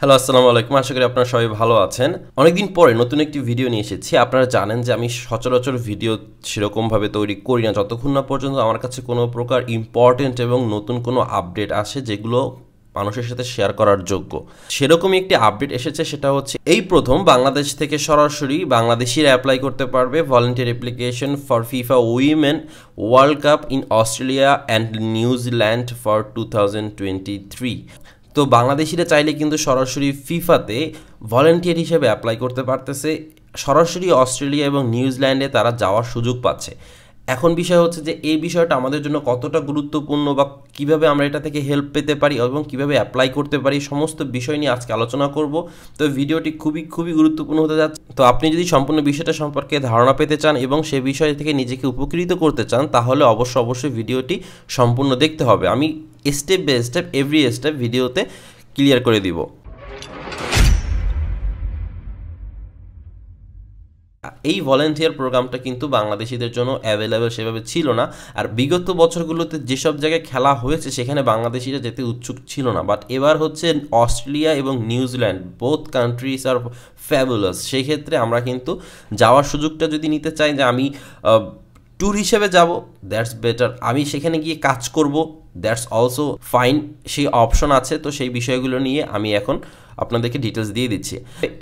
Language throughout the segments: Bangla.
হ্যালো, আসসালামু আলাইকুম। আশা করি আপনারা সবাই ভালো আছেন। অনেকদিন পরে নতুন একটি ভিডিও নিয়ে এসেছি। আপনারা জানেন যে আমি সচরাচর ভিডিও সেরকমভাবে তৈরি করি না। যতক্ষণ না পর্যন্ত আমার কাছে কোনো প্রকার ইম্পর্টেন্ট এবং নতুন কোনো আপডেট আসে যেগুলো মানুষের সাথে শেয়ার করার যোগ্য। সেরকমই একটি আপডেট এসেছে, সেটা হচ্ছে এই প্রথম, বাংলাদেশ থেকে সরাসরি বাংলাদেশিরা অ্যাপ্লাই করতে পারবে volunteer application for FIFA women world cup in Australia and New Zealand for two thousand twenty three তো বাংলাদেশিরা চাইলে কিন্তু সরাসরি ফিফাতে ভলেন্টিয়ার হিসেবে অ্যাপ্লাই করতে পারতেছে। সরাসরি অস্ট্রেলিয়া এবং নিউজিল্যান্ডে তারা যাওয়ার সুযোগ পাচ্ছে। এখন বিষয় হচ্ছে যে এই বিষয়টা আমাদের জন্য কতটা গুরুত্বপূর্ণ বা কীভাবে আমরা এটা থেকে হেল্প পেতে পারি এবং কীভাবে অ্যাপ্লাই করতে পারি, সমস্ত বিষয় নিয়ে আজকে আলোচনা করব। তো ভিডিওটি খুবই খুবই গুরুত্বপূর্ণ হতে যাচ্ছে। তো আপনি যদি সম্পূর্ণ বিষয়টা সম্পর্কে ধারণা পেতে চান এবং সে বিষয় থেকে নিজেকে উপকৃত করতে চান, তাহলে অবশ্য, অবশ্যই ভিডিওটি সম্পূর্ণ দেখতে হবে। আমি step by step every step ভিডিওতে ক্লিয়ার করে দিব। এই ভলেন্টিয়ার প্রোগ্রামটা কিন্তু বাংলাদেশিদের জন্য অ্যাভেলেবেল সেভাবে ছিল না। আর বিগত বছরগুলোতে যেসব জায়গায় খেলা হয়েছে, সেখানে বাংলাদেশিরা যেতে উৎসুক ছিল না। বাট এবার হচ্ছে অস্ট্রেলিয়া এবং New Zealand both countries are fabulous সেক্ষেত্রে আমরা কিন্তু যাওয়ার সুযোগটা যদি নিতে চাই যে আমি ট্যুর হিসেবে যাব দ্যাটস বেটার আমি সেখানে গিয়ে কাজ করব দ্যাটস অলসো ফাইন সেই অপশন আছে, তো সেই বিষয়গুলো নিয়ে আমি এখন আপনাদেরকে ডিটেলস দিয়ে দিচ্ছি।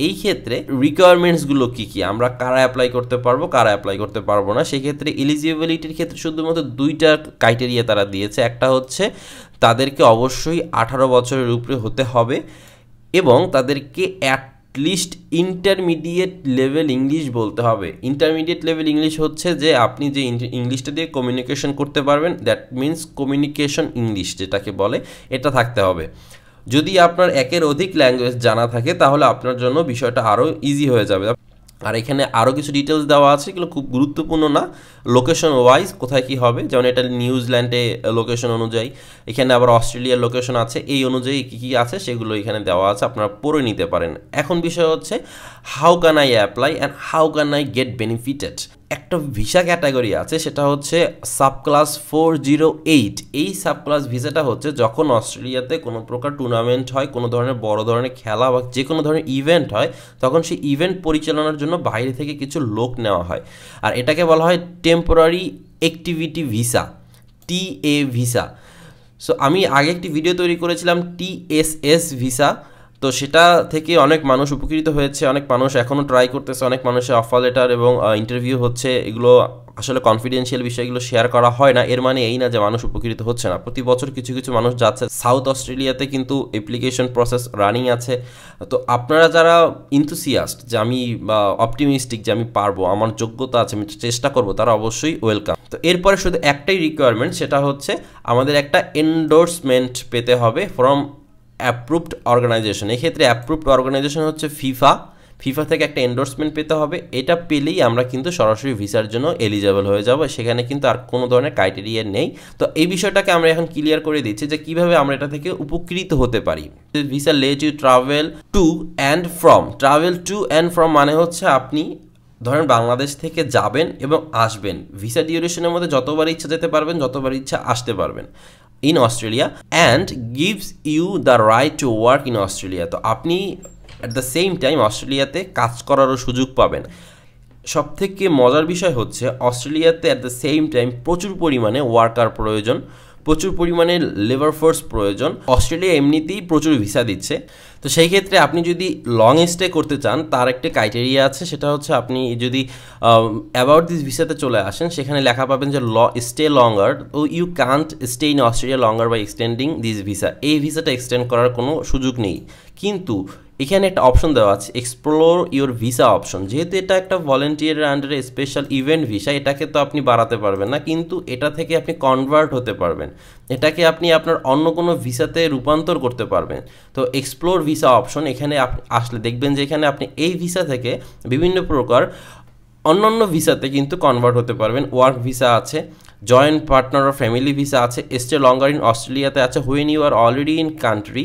এই ক্ষেত্রে রিকোয়ারমেন্টসগুলো কী কী? আমরা কারা অ্যাপ্লাই করতে পারব, কারা অ্যাপ্লাই করতে পারব না? সেক্ষেত্রে এলিজিবিলিটির ক্ষেত্রে শুধুমাত্র দুইটা ক্রাইটেরিয়া তারা দিয়েছে। একটা হচ্ছে তাদেরকে অবশ্যই আঠারো বছরের উপরে হতে হবে এবং তাদেরকে at least intermediate level English বলতে হবে। ইন্টারমিডিয়েট লেভেল ইংলিশ হচ্ছে যে আপনি যে ইংলিশটা দিয়ে কমিউনিকেশন করতে পারবেন দ্যাট মিন্স কমিউনিকেশন ইংলিশ যেটাকে বলে, এটা থাকতে হবে। যদি আপনার একের অধিক ল্যাঙ্গুয়েজ জানা থাকে, তাহলে আপনার জন্য বিষয়টা আরও ইজি হয়ে যাবে। আর এখানে আরও কিছু ডিটেলস দেওয়া আছে, এগুলো খুব গুরুত্বপূর্ণ না। লোকেশন ওয়াইজ কোথায় কি হবে? যেমন এটা নিউজিল্যান্ডে লোকেশন অনুযায়ী। এখানে আবার অস্ট্রেলিয়ার লোকেশন আছে, এই অনুযায়ী কী কী আছে সেগুলো এখানে দেওয়া আছে, আপনারা পড়ে নিতে পারেন। এখন বিষয় হচ্ছে how can I apply and how can I get benefited একটা ভিসা ক্যাটাগরি আছে, সেটা হচ্ছে sub class four zero eight এই সাব ক্লাস ভিসাটা হচ্ছে যখন অস্ট্রেলিয়াতে কোনো প্রকার টুর্নামেন্ট হয়, কোনো ধরনের বড় ধরনের খেলা বা যে কোনো ধরনের ইভেন্ট হয়, তখন সেই ইভেন্ট পরিচালনার জন্য বাইরে থেকে কিছু লোক নেওয়া হয়। আর এটাকে বলা হয় temporary activity visa T A visa so আমি আগে একটি ভিডিও তৈরি করেছিলাম টিএসএস ভিসা তো সেটা থেকে অনেক মানুষ উপকৃত হয়েছে, অনেক মানুষ এখনও ট্রাই করতেছে, অনেক মানুষের অফার লেটার এবং ইন্টারভিউ হচ্ছে, এগুলো আসলে কনফিডেন্সিয়াল বিষয়গুলো শেয়ার করা হয় না, এর মানে এই না যে মানুষ উপকৃত হচ্ছে না। প্রতি বছর কিছু কিছু মানুষ যাচ্ছে সাউথ অস্ট্রেলিয়াতে কিন্তু অ্যাপ্লিকেশন প্রসেস রানিং আছে। তো আপনারা যারা ইন্থুসিয়াস্ট যে আমি, বা অপটিমিস্টিক যে আমি পারব, আমার যোগ্যতা আছে, আমি চেষ্টা করব, তারা অবশ্যই ওয়েলকাম তো এরপরে শুধু একটাই রিকোয়ারমেন্ট সেটা হচ্ছে আমাদের একটা এন্ডোর্সমেন্ট পেতে হবে ফ্রম অ্যাপ্রুভড অর্গানাইজেশন এক্ষেত্রে অ্যাপ্রুভড অর্গানাইজেশন হচ্ছে ফিফা ফিফা থেকে একটা এন্ডোর্সমেন্ট পেতে হবে। এটা পেলেই আমরা কিন্তু সরাসরি ভিসার জন্য এলিজেবল হয়ে যাব। সেখানে কিন্তু আর কোনো ধরনের ক্রাইটেরিয়া নেই। তো এই বিষয়টাকে আমরা এখন ক্লিয়ার করে দিচ্ছি যে কীভাবে আমরা এটা থেকে উপকৃত হতে পারি। Visa let you travel to and from travel to and from মানে হচ্ছে আপনি ধরেন বাংলাদেশ থেকে যাবেন এবং আসবেন। ভিসা ডিউরেশনের মধ্যে যতবার ইচ্ছা যেতে পারবেন, যতবার ইচ্ছা আসতে পারবেন। In Australia and gives you the right to work in Australia তো আপনি অ্যাট দ্য সেম টাইম অস্ট্রেলিয়াতে কাজ করারও সুযোগ পাবেন। সব থেকে মজার বিষয় হচ্ছে অস্ট্রেলিয়াতে অ্যাট দ্য সেম টাইম প্রচুর পরিমাণে ওয়ার্কার প্রয়োজন, প্রচুর পরিমাণে লেবার ফোর্স প্রয়োজন। অস্ট্রেলিয়া এমনিতেই প্রচুর ভিসা দিচ্ছে। তো সেই ক্ষেত্রে আপনি যদি লং স্টে করতে চান, তার একটা ক্রাইটেরিয়া আছে, সেটা হচ্ছে আপনি যদি অ্যাবাউট দিস ভিসাতে চলে আসেন, সেখানে লেখা পাবেন যে ল stay longer O you can't stay in Australia longer by extending this visa এই ভিসাটা এক্সটেন্ড করার কোনো সুযোগ নেই। কিন্তু, এখানে একটা অপশন দেওয়া আছে এক্সপ্লোর ইউর ভিসা অপশন যেহেতু এটা একটা ভলেন্টিয়ারের আন্ডারে স্পেশাল ইভেন্ট ভিসা এটাকে তো আপনি বাড়াতে পারবেন না, কিন্তু এটা থেকে আপনি কনভার্ট হতে পারবেন। এটাকে আপনি আপনার অন্য কোনো ভিসাতে রূপান্তর করতে পারবেন। তো এক্সপ্লোর ভিসা অপশন এখানে আসলে দেখবেন যে এখানে আপনি এই ভিসা থেকে বিভিন্ন প্রকার অন্যান্য ভিসাতে কিন্তু কনভার্ট হতে পারবেন। ওয়ার্ক ভিসা আছে joint partner of family visa আছে স্টে লঙ্গার ইন অস্ট্রেলিয়াতে আছে when you are already in country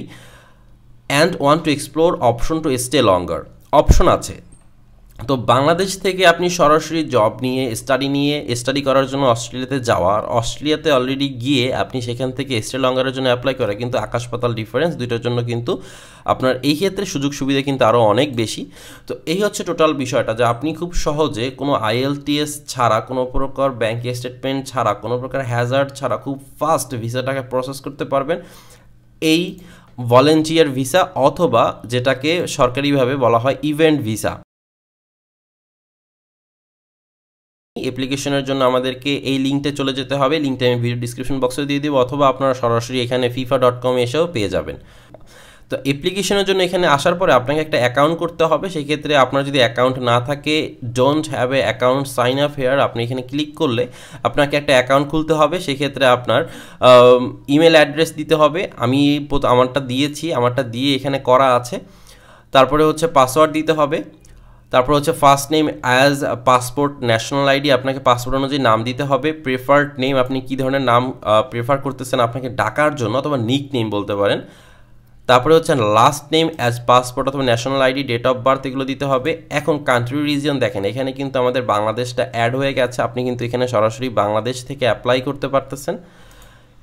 and want to explore option to stay longer option আছে। তো বাংলাদেশ থেকে আপনি সরাসরি জব নিয়ে স্টাডি নিয়ে স্টাডি করার জন্য অস্ট্রেলিয়াতে যাওয়ার অস্ট্রেলিয়াতে অলরেডি গিয়ে আপনি সেখান থেকে স্টে লঙ্গারের জন্য অ্যাপ্লাই করা, কিন্তু আকাশ পাতাল ডিফারেন্স দুইটার জন্য কিন্তু আপনার এই ক্ষেত্রে সুযোগ সুবিধা কিন্তু আরও অনেক বেশি। তো এই হচ্ছে টোটাল বিষয়টা যে আপনি খুব সহজে কোনো আইএলটিএস ছাড়া, কোনো প্রকার ব্যাঙ্ক স্টেটমেন্ট ছাড়া, কোনো প্রকার হ্যাজার্ড ছাড়া খুব ফাস্ট ভিসাটাকে প্রসেস করতে পারবেন। এই ভলেন্টিয়ার ভিসা অথবা যেটাকে সরকারিভাবে বলা হয় ইভেন্ট ভিসা অ্যাপ্লিকেশনের জন্য আমাদেরকে এই লিঙ্কটা চলে যেতে হবে। লিঙ্কটা আমি ভিডিও ডিসক্রিপশন বক্সে দিয়ে দেবো, অথবা আপনারা সরাসরি এখানে ফিফা ডট কম এসেও পেয়ে যাবেন। তো অ্যাপ্লিকেশনের জন্য এখানে আসার পরে আপনাকে একটা অ্যাকাউন্ট করতে হবে। সেক্ষেত্রে আপনার যদি অ্যাকাউন্ট না থাকে don't have a account sign up here আপনি এখানে ক্লিক করলে আপনাকে একটা অ্যাকাউন্ট খুলতে হবে। সেক্ষেত্রে আপনার ইমেল অ্যাড্রেস দিতে হবে। আমি আমারটা দিয়েছি, আমারটা দিয়ে এখানে করা আছে। তারপরে হচ্ছে পাসওয়ার্ড দিতে হবে। তারপর হচ্ছে first name as passport national ID আপনাকে পাসপোর্ট অনুযায়ী নাম দিতে হবে। প্রেফার্ড নেম আপনি কী ধরনের নাম প্রেফার করতেছেন আপনাকে ডাকার জন্য অথবা নিক নেম বলতে পারেন। তারপরে হচ্ছে লাস্ট নেম অ্যাজ পাসপোর্ট অথবা national ID date of birth এগুলো দিতে হবে। এখন কান্ট্রি রিজিয়ন দেখেন, এখানে কিন্তু আমাদের বাংলাদেশটা অ্যাড হয়ে গেছে। আপনি কিন্তু এখানে সরাসরি বাংলাদেশ থেকে অ্যাপ্লাই করতে পারতেছেন।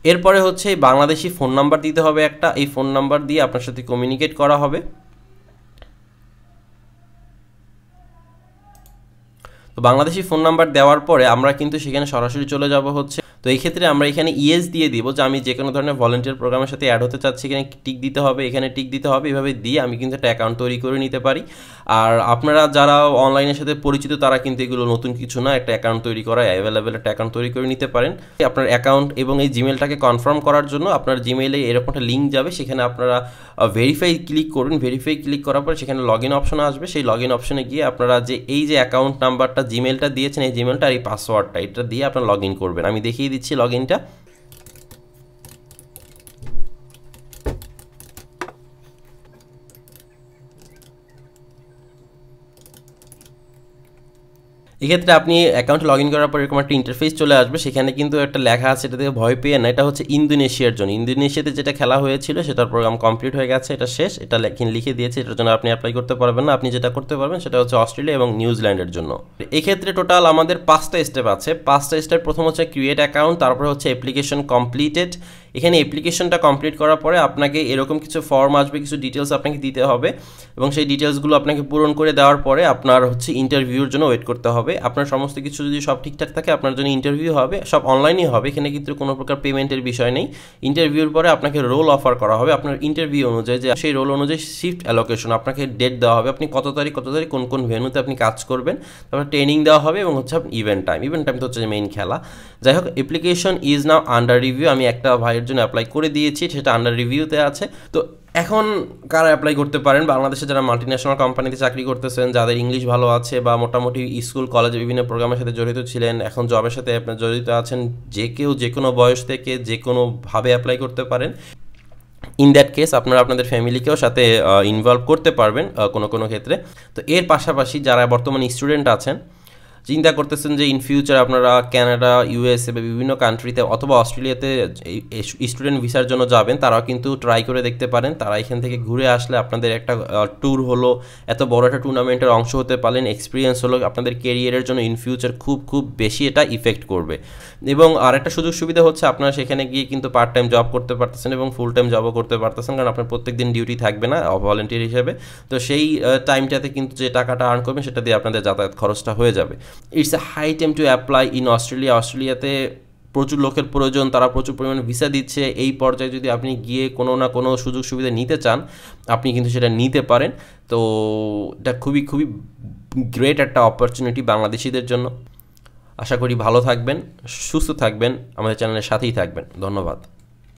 এরপরে হচ্ছে বাংলাদেশি ফোন নাম্বার দিতে হবে একটা। এই ফোন নাম্বার দিয়ে আপনার সাথে কমিউনিকেট করা হবে। তো বাংলাদেশি ফোন নাম্বার দেওয়ার পরে আমরা কিন্তু সেখানে সরাসরি চলে যাব হচ্ছে তো এই ক্ষেত্রে আমরা এখানে ইএস দিয়ে দিব যে আমি যে কোনো ধরনের ভলেন্টিয়ার প্রোগ্রামের সাথে অ্যাড হতে চাচ্ছি এখানে টিক দিতে হবে, এখানে টিক দিতে হবে, এভাবে দিয়ে আমি কিন্তু একটা অ্যাকাউন্ট তৈরি করে নিতে পারি। আর আপনারা যারা অনলাইনের সাথে পরিচিত, তারা কিন্তু এগুলো নতুন কিছু না, একটা অ্যাকাউন্ট তৈরি করা অ্যাভেলেবেল একটা অ্যাকাউন্ট তৈরি করে নিতে পারেন। আপনার অ্যাকাউন্ট এবং এই জিমেলটাকে কনফার্ম করার জন্য আপনার জিমেলে এরকম একটা লিঙ্ক যাবে, সেখানে আপনারা ভেরিফাই ক্লিক করুন। ভেরিফাই ক্লিক করার পরে সেখানে লগ ইন অপশন আসবে। সেই লগ ইন অপশনে গিয়ে আপনারা যে, এই যে অ্যাকাউন্ট নাম্বারটা জিমেলটা দিয়েছেন, এই জিমেলটা আর এই পাসওয়ার্ডটা এটা দিয়ে আপনার লগ ইন করবেন। আমি দেখিয়ে দিচ্ছি লগ ইনটা এক্ষেত্রে আপনি অ্যাকাউন্ট লগ ইন করার পর এরকম একটা ইন্টারফেস চলে আসবে, সেখানে কিন্তু একটা লেখা আছে এটা থেকে ভয় পেয়ে না, এটা হচ্ছে ইন্দোনেশিয়ার জন্য। ইন্দোনেশিয়াতে যেটা খেলা হয়েছিল, সেটার প্রোগ্রাম কমপ্লিট হয়ে গেছে, এটা শেষ, এটা লিখে দিয়েছে, এটার জন্য আপনি অ্যাপ্লাই করতে পারবেন না। আপনি যেটা করতে পারবেন সেটা হচ্ছে অস্ট্রেলিয়া এবং নিউজিল্যান্ডের জন্য। এক্ষেত্রে টোটাল আমাদের পাঁচটা স্টেপ আছে। পাঁচটা স্টেপ প্রথম হচ্ছে ক্রিয়েট অ্যাকাউন্ট তারপরে হচ্ছে অ্যাপ্লিকেশন কমপ্লিটেড এখানে অ্যাপ্লিকেশনটা কমপ্লিট করার পরে আপনাকে এরকম কিছু ফর্ম আসবে, কিছু ডিটেলস আপনাকে দিতে হবে এবং সেই ডিটেলসগুলো আপনাকে পূরণ করে দেওয়ার পরে আপনার হচ্ছে ইন্টারভিউর জন্য ওয়েট করতে হবে। আপনার সমস্ত কিছু যদি সব ঠিকঠাক থাকে, আপনার জন্য ইন্টারভিউ হবে, সব অনলাইনেই হবে, এখানে কিন্তু কোনো প্রকার পেমেন্টের বিষয় নেই। ইন্টারভিউর পরে আপনাকে রোল অফার করা হবে, আপনার ইন্টারভিউ অনুযায়ী যে সেই রোল অনুযায়ী শিফট অ্যালোকেশন আপনাকে ডেট দেওয়া হবে, আপনি কত তারিখ কত তারিখ, কোন কোন ভেনুতে আপনি কাজ করবেন, তারপর ট্রেনিং দেওয়া হবে এবং হচ্ছে ইভেন্ট টাইম ইভেন্ট টাইম তো হচ্ছে মেইন খেলা। যাই হোক application is now under review আমি একটা ভাইয়ের জন্য অ্যাপ্লাই করে দিয়েছি, সেটা আন্ডার রিভিউতে আছে। তো এখন কারা অ্যাপ্লাই করতে পারেন? বাংলাদেশে যারা মাল্টি ন্যাশনাল কোম্পানিতে চাকরি করতেছেন, যাদের ইংলিশ ভালো আছে বা মোটামুটি স্কুল কলেজে বিভিন্ন প্রোগ্রামের সাথে জড়িত ছিলেন, এখন জবের সাথে আপনার জড়িত আছেন, যে কেউ যে কোনো বয়স থেকে যে কোনোভাবে অ্যাপ্লাই করতে পারেন। ইন দ্যাট কেস আপনারা আপনাদের ফ্যামিলিকেও সাথে ইনভলভ করতে পারবেন কোনো কোনো ক্ষেত্রে। তো এর পাশাপাশি যারা বর্তমানে স্টুডেন্ট আছেন চিন্তা করতেছেন যে ইন ফিউচার আপনারা ক্যানাডা ইউএসএ বা বিভিন্ন কান্ট্রিতে অথবা অস্ট্রেলিয়াতে স্টুডেন্ট ভিসার জন্য যাবেন, তারাও কিন্তু ট্রাই করে দেখতে পারেন। তারা এখান থেকে ঘুরে আসলে আপনাদের একটা ট্যুর হলো, এত বড় একটা টুর্নামেন্টের অংশ হতে পারলেন এক্সপিরিয়েন্স হলো আপনাদের কেরিয়ারের জন্য ইন ফিউচার খুব খুব বেশি এটা ইফেক্ট করবে। এবং আরেকটা সুযোগ সুবিধা হচ্ছে, আপনারা সেখানে গিয়ে কিন্তু পার্ট টাইম জব করতে পারতেছেন এবং ফুল টাইম জবও করতে পারতেছেন, কারণ আপনার প্রত্যেক দিন ডিউটি থাকবে না ভলেন্টিয়ার হিসেবে। তো সেই টাইমটাতে কিন্তু যে টাকাটা আর্ন করবেন, সেটা দিয়ে আপনাদের যাতায়াত খরচটা হয়ে যাবে। It's a high time to apply in Australia অস্ট্রেলিয়াতে প্রচুর লোকের প্রয়োজন, তারা প্রচুর পরিমাণে ভিসা দিচ্ছে। এই পর্যায়ে যদি আপনি গিয়ে কোনো না কোনো সুযোগ সুবিধা নিতে চান, আপনি কিন্তু সেটা নিতে পারেন। তো এটা খুবই খুবই গ্রেট একটা অপরচুনিটি বাংলাদেশিদের জন্য। আশা করি ভালো থাকবেন, সুস্থ থাকবেন। আমাদের চ্যানেলের সাথেই থাকবেন। ধন্যবাদ।